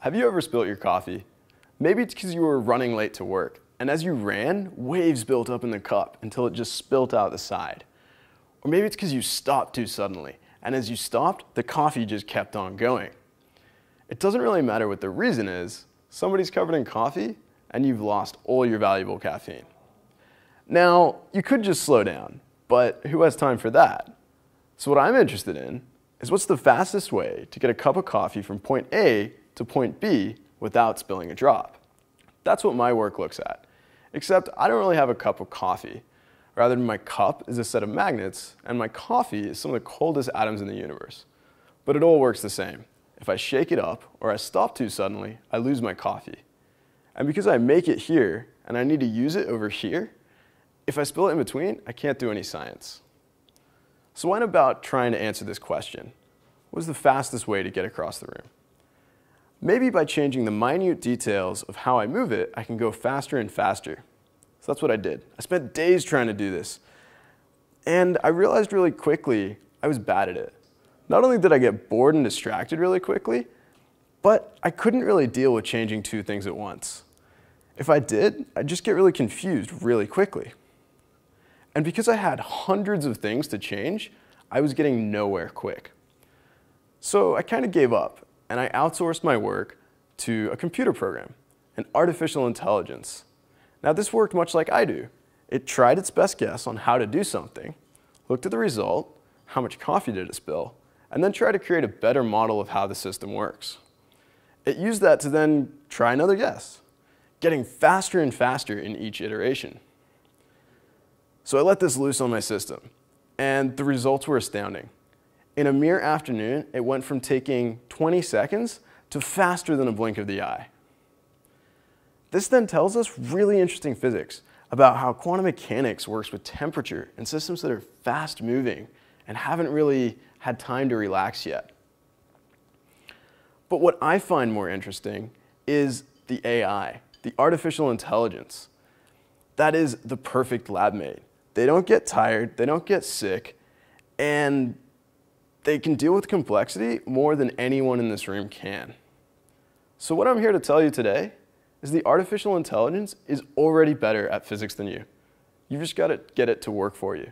Have you ever spilt your coffee? Maybe it's because you were running late to work, and as you ran, waves built up in the cup until it just spilt out the side. Or maybe it's because you stopped too suddenly, and as you stopped, the coffee just kept on going. It doesn't really matter what the reason is, somebody's covered in coffee, and you've lost all your valuable caffeine. Now, you could just slow down, but who has time for that? So what I'm interested in is what's the fastest way to get a cup of coffee from point A to point B without spilling a drop. That's what my work looks at. Except I don't really have a cup of coffee. Rather, my cup is a set of magnets, and my coffee is some of the coldest atoms in the universe. But it all works the same. If I shake it up or I stop too suddenly, I lose my coffee. And because I make it here and I need to use it over here, if I spill it in between, I can't do any science. So why about trying to answer this question? What is the fastest way to get across the room? Maybe by changing the minute details of how I move it, I can go faster and faster. So that's what I did. I spent days trying to do this. And I realized really quickly I was bad at it. Not only did I get bored and distracted really quickly, but I couldn't really deal with changing two things at once. If I did, I'd just get really confused really quickly. And because I had hundreds of things to change, I was getting nowhere quick. So I kind of gave up and I outsourced my work to a computer program, an artificial intelligence. Now this worked much like I do. It tried its best guess on how to do something, looked at the result, how much coffee did it spill, and then tried to create a better model of how the system works. It used that to then try another guess, getting faster and faster in each iteration. So I let this loose on my system, and the results were astounding. In a mere afternoon, it went from taking 20 seconds to faster than a blink of the eye. This then tells us really interesting physics about how quantum mechanics works with temperature and systems that are fast moving and haven't really had time to relax yet. But what I find more interesting is the AI, the artificial intelligence. That is the perfect lab mate. They don't get tired, they don't get sick, and they can deal with complexity more than anyone in this room can. So what I'm here to tell you today is the artificial intelligence is already better at physics than you. You've just got to get it to work for you.